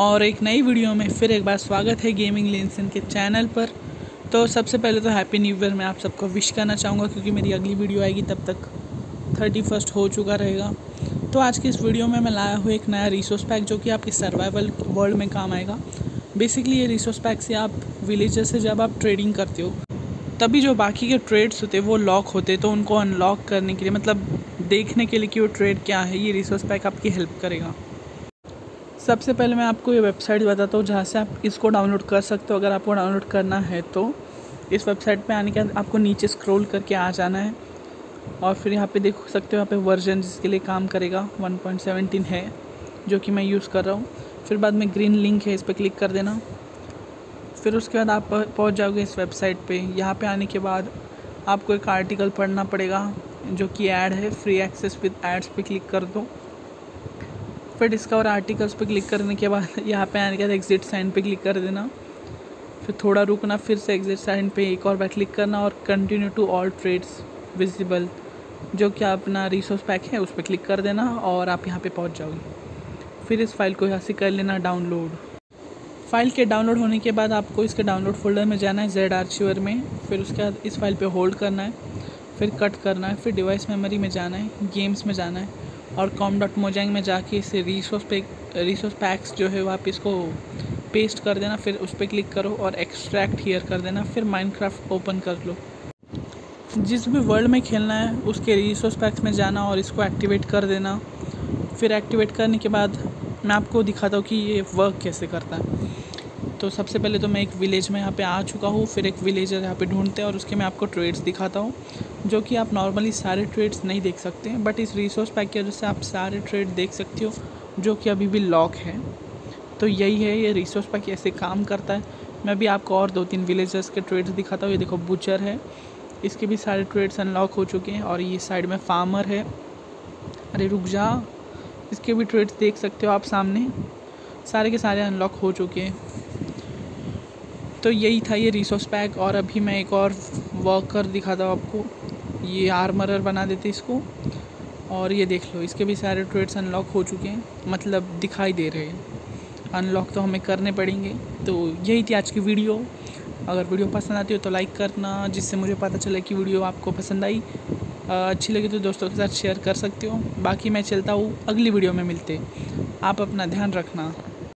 और एक नई वीडियो में फिर एक बार स्वागत है गेमिंग लेंसन के चैनल पर। तो सबसे पहले तो हैप्पी न्यू ईयर मैं आप सबको विश करना चाहूँगा, क्योंकि मेरी अगली वीडियो आएगी तब तक थर्टी फ़र्स्ट हो चुका रहेगा। तो आज की इस वीडियो में मैं लाया हूँ एक नया रिसोर्स पैक जो कि आपकी सर्वाइवल वर्ल्ड में काम आएगा। बेसिकली ये रिसोर्स पैक से आप विलेजर से जब आप ट्रेडिंग करते हो, तभी जो बाकी के ट्रेड्स होते वो लॉक होते तो उनको अनलॉक करने के लिए मतलब देखने के लिए कि वो ट्रेड क्या है, ये रिसोर्स पैक आपकी हेल्प करेगा। सबसे पहले मैं आपको ये वेबसाइट बताता हूँ जहाँ से आप इसको डाउनलोड कर सकते हो। अगर आपको डाउनलोड करना है तो इस वेबसाइट पे आने के बाद आपको नीचे स्क्रॉल करके आ जाना है और फिर यहाँ पे देख सकते हो यहाँ पे वर्जन जिसके लिए काम करेगा 1.17 है, जो कि मैं यूज़ कर रहा हूँ। फिर बाद में ग्रीन लिंक है, इस पर क्लिक कर देना। फिर उसके बाद आप पहुँच जाओगे इस वेबसाइट पर यहाँ पर आने के बाद आपको एक आर्टिकल पढ़ना पड़ेगा, जो कि ऐड है, फ्री एक्सेस विद एड्स पे क्लिक कर दो। फिर डिस्कवर आर्टिकल्स पे क्लिक करने के बाद यहाँ पे आने के बाद एग्जिट साइन पे क्लिक कर देना। फिर थोड़ा रुकना, फिर से एग्जिट साइन पे एक और बार क्लिक करना और continue to all trades visible जो कि अपना रिसोर्स पैक है, उस पर क्लिक कर देना और आप यहाँ पे पहुँच जाओगे। फिर इस फ़ाइल को यहाँ से कर लेना डाउनलोड फ़ाइल के डाउनलोड होने के बाद आपको इसके डाउनलोड फोल्डर में जाना है जेड आर्चिवर में। फिर उसके बाद इस फ़ाइल पे होल्ड करना है। फिर कट करना है। फिर डिवाइस मेमोरी में जाना है। गेम्स में जाना है। और कॉम डॉट मोजांग में जाके इसे रिसोर्स पे रिसोर्स पैक्स जो है आप इसको पेस्ट कर देना, फिर उस पर क्लिक करो और एक्सट्रैक्ट हियर कर देना, फिर माइनक्राफ्ट ओपन कर लो। जिस भी वर्ल्ड में खेलना है, उसके रिसोर्स पैक्स में जाना और इसको एक्टिवेट कर देना। फिर एक्टिवेट करने के बाद मैं आपको दिखाता हूँ कि ये वर्क कैसे करता है। तो सबसे पहले तो मैं एक विलेज में यहाँ पे आ चुका हूँ, फिर एक विलेजर यहाँ पे ढूंढते हैं और उसके मैं आपको ट्रेड्स दिखाता हूँ, जो कि आप नॉर्मली सारे ट्रेड्स नहीं देख सकते हैं बट इस रिसोर्स पैक की वजह से आप सारे ट्रेड देख सकते हो, जो कि अभी भी लॉक है। तो यही है, ये रिसोर्स पैक ऐसे काम करता है। मैं भी आपको और दो तीन विलेजर्स के ट्रेड्स दिखाता हूँ, ये देखो बुचर है, इसके भी सारे ट्रेड्स अनलॉक हो चुके हैं, और ये साइड में फार्मर है। अरे रुक जा, इसके भी ट्रेड्स देख सकते हो आप सामने, सारे के सारे अनलॉक हो चुके हैं। तो यही था ये रिसोर्स पैक और अभी मैं एक और वर्कर दिखाता हूँ आपको। ये आर्मरर बना देते इसको। और ये देख लो, इसके भी सारे ट्रेड्स अनलॉक हो चुके हैं। मतलब दिखाई दे रहे हैं। अनलॉक तो हमें करने पड़ेंगे। तो यही थी आज की वीडियो अगर वीडियो पसंद आती हो तो लाइक करना, जिससे मुझे पता चले कि वीडियो आपको पसंद आई। अच्छी लगी तो दोस्तों के साथ शेयर कर सकते हो। बाकी मैं चलता हूँ। अगली वीडियो में मिलते आप अपना ध्यान रखना।